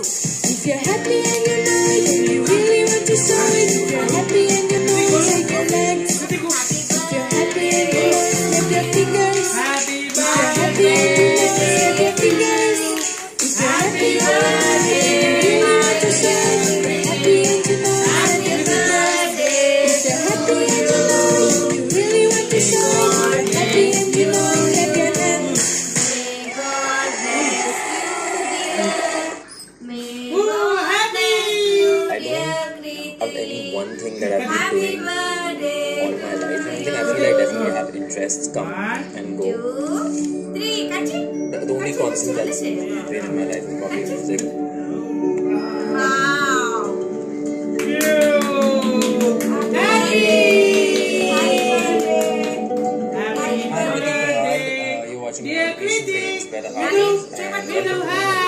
If you're happy and you know it, and you really want to show it. If you're happy and you know it, shake your legs. If you're happy and you know it, snap your fingers. Happy If you're happy and you know it, snap your fingers. If you're happy and you know it, and you really want to show it. If you're happy and you know it, snap your fingers. If you're happy and you know it, you really want to show it. If you're happy and you know it, clap your hands. Ooh, of any one thing that I've been doing all my life. anything I feel I definitely have interests come and go. The, the only constant that's been in my life is probably music. Happy birthday! Happy birthday! Happy birthday! Happy birthday! Happy birthday! Happy birthday!